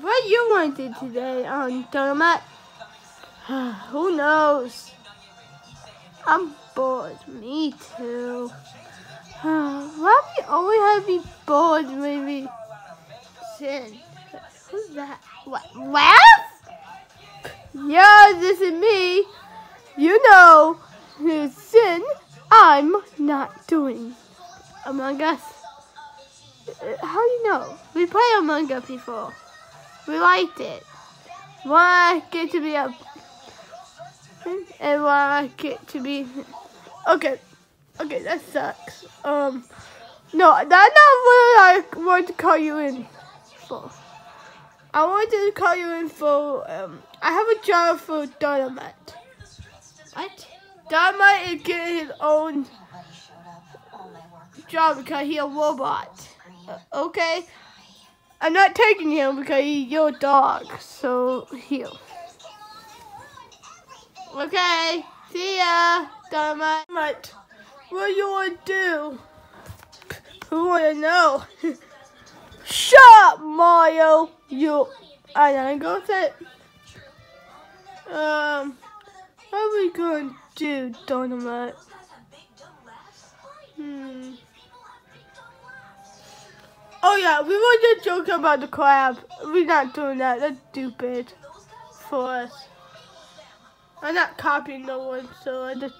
What you wanted today um, on Dynomutt? Who knows? I'm bored. Me too. Why we always have to be bored sin? Who's that? What? Laugh? Yeah, this is me. You know, sin. I'm not doing Among Us. How do you know? We played Among Us before. We liked it. Wanna get to be a and wanna get to be okay. Okay, that sucks. Um, no, that's not what I want to call you in for. I wanted to call you in for. Um, I have a job for Dynomutt. What? Dynomutt is getting his own job because he's a robot. Uh, okay. I'm not taking him because he's your dog, so he'll. Okay, see ya, Dynomutt. What you want to do? Who want to know? Shut up, Mario. You. I don't go with it. Um, what are we going do, Dynomutt? Hmm. Oh yeah, we were just joking about the crab. We're not doing that. That's stupid for us. I'm not copying no one, so I just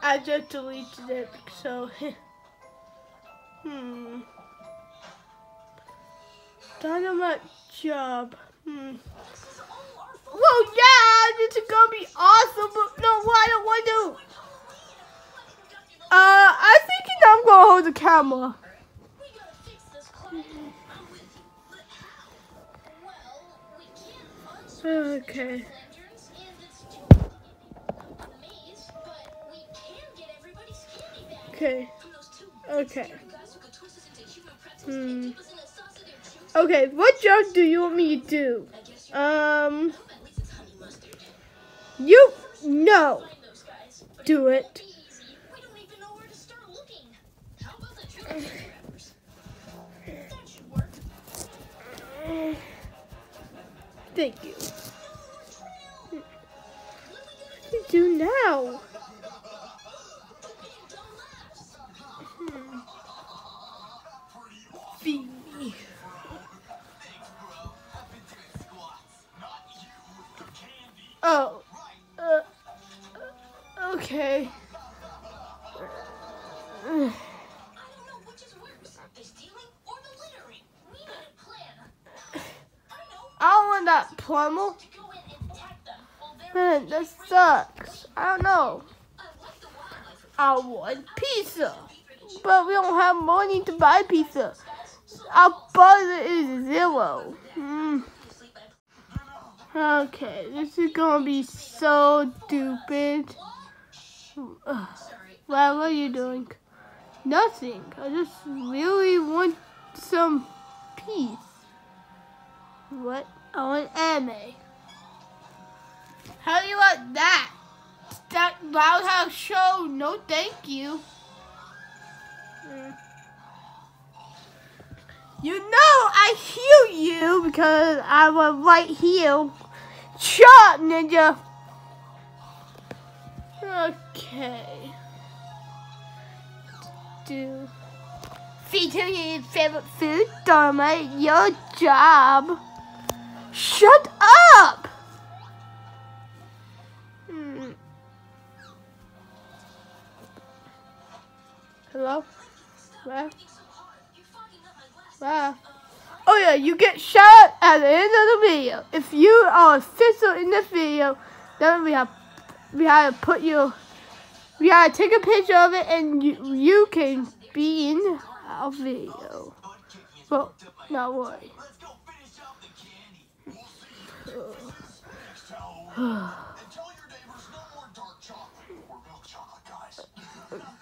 I just deleted it. So hmm. Dynomutt job. Hmm. Well, yeah, this is gonna be awesome, but no, what I don't want to. Uh, I think I'm gonna hold the camera. Okay. Okay. Okay. Hmm. Okay, what job do you want me to do? Um. You no. Do it. Thank you. What do you do now? That. Man, that sucks. I don't know. I want pizza. But we don't have money to buy pizza. Our budget is zero. Hmm. Okay, this is gonna be so stupid. Wow, what are you doing? Nothing. I just really want some peace. What? I want anime. How do you like that? That Roundhouse show? No, thank you. Mm. You know I heal you because I was right here. Shut up, ninja. Okay. Do featuring your favorite food, Dharma, your job. Shut up! Hmm. Hello? Where? Where? Oh yeah, you get shot at the end of the video. If you are official in this video, then we have we have to put you we have to take a picture of it and you you can be in our video. Well, not worry.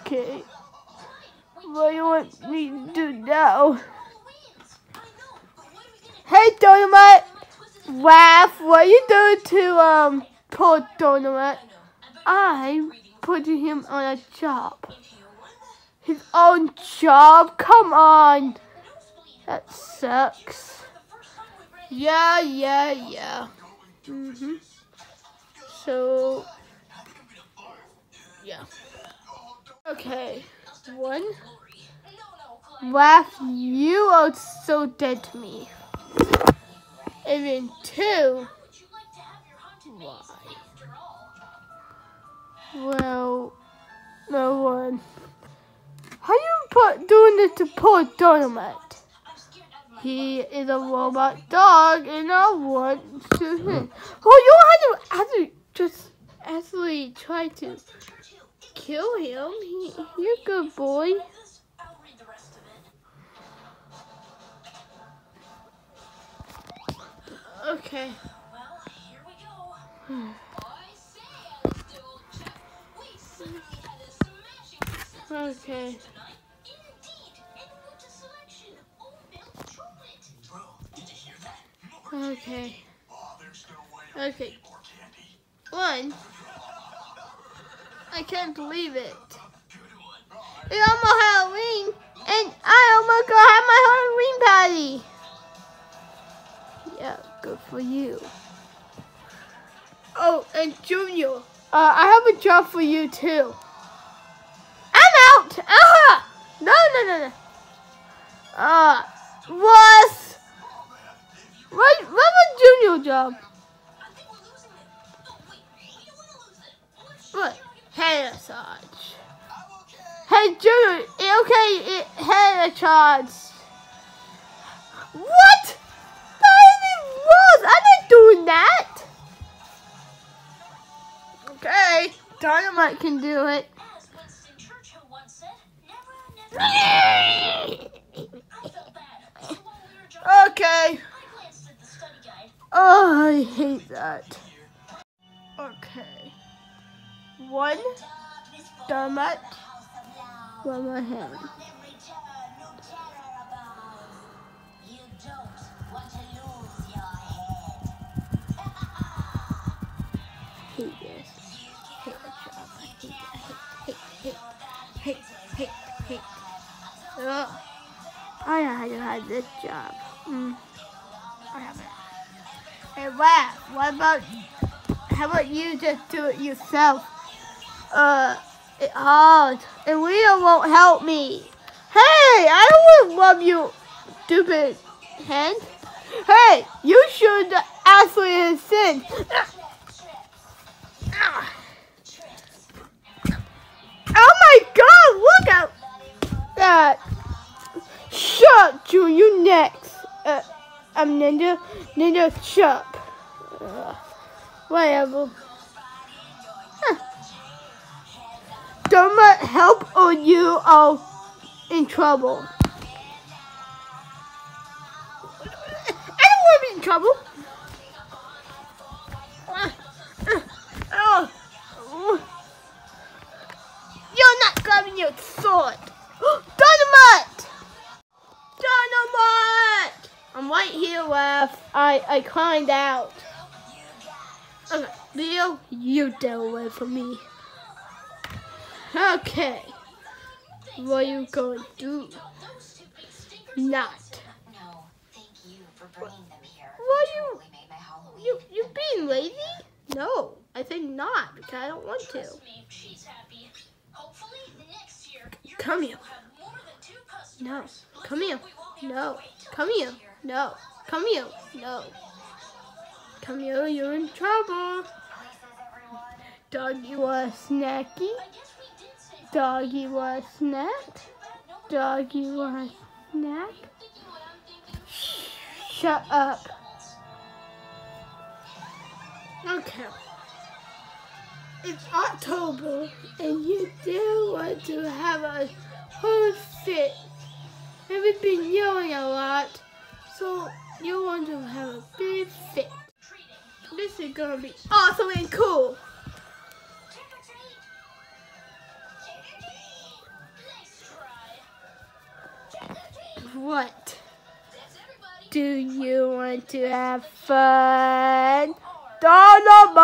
Okay. What do you want me to do now? Hey, Donut! Raph, what are you doing to, um, poor Donut? I'm putting him on a job. His own job? Come on. That sucks. Yeah, yeah, yeah. Mm-hmm. So, yeah. Okay. One. Raph, you are so dead to me. And then two. Why? Well, no one. How you put doing this to poor Dynomutt? He is a robot dog and I want to him. Oh, you have to, have to just actually try to kill him. He, you're a good boy. Okay. Okay. Okay. Okay. One. I can't believe it. It's almost Halloween, and I almost got have my Halloween party. Yeah, good for you. Oh, and Junior, uh, I have a job for you too. I'm out. Ah! No, no, no, no. Uh, what? What, what was Junior job? What? Head massage. Hey, Junior, okay, it, head charge. What? That was. I'm not doing that. Okay, Dynomutt can do it. okay. Oh, I hate that. One Dynomutt. One more hand. hate this. Hate the job. Hate, hate, hate. Ugh. I had to have this job. Mm. I have it. Hey, Raph, what about, how about you just do it yourself? Uh, it's hard. And Leo won't help me. Hey, I don't love you, stupid hen. Hey, you should actually have sinned. Oh my god, look at that. Shut you, you next. Uh, I'm Ninja, Ninja Chup. Uh, whatever. Don't let help or you are in trouble. I don't want to be in trouble. You're not grabbing your sword. Dynomutt! Dynomutt! I'm right here, Raph. I, I climbed out. Okay, Leo, you deal away from me. Okay. What are you going to do? Not. No, thank you for bringing them here. What you-. You, you being lazy? No, I think not because I don't want to. Trust me, she's happy. Hopefully, next year, your Come here. will have more than two No. Come here. we won't have No, come here. No, come here. No. Come here, you're in trouble. Dog, you are snacky? Doggy want a snack? Doggy want a snack? Shut up. Okay. It's October, and you do want to have a whole fit. And we've been yelling a lot, so you want to have a big fit. This is gonna be awesome and cool. What? Do you want to have fun? Fun as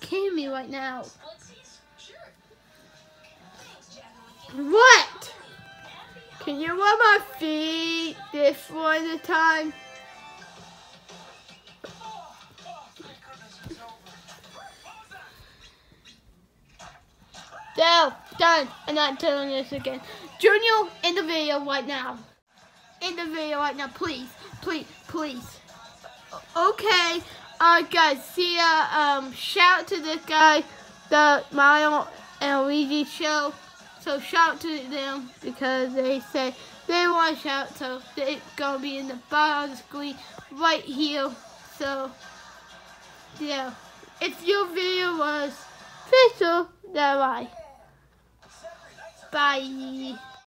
kidding me right now. What? Can you rub my feet this one at a time? No, done. I'm not doing this again. Junior, in the video right now. In the video right now, please, please, please. Okay, uh, guys, see ya. Um, shout to this guy, the Mario and Luigi show. So shout to them because they say they want to shout. So they're gonna be in the bottom of the screen right here. So yeah, if your video was official, then bye. Bye.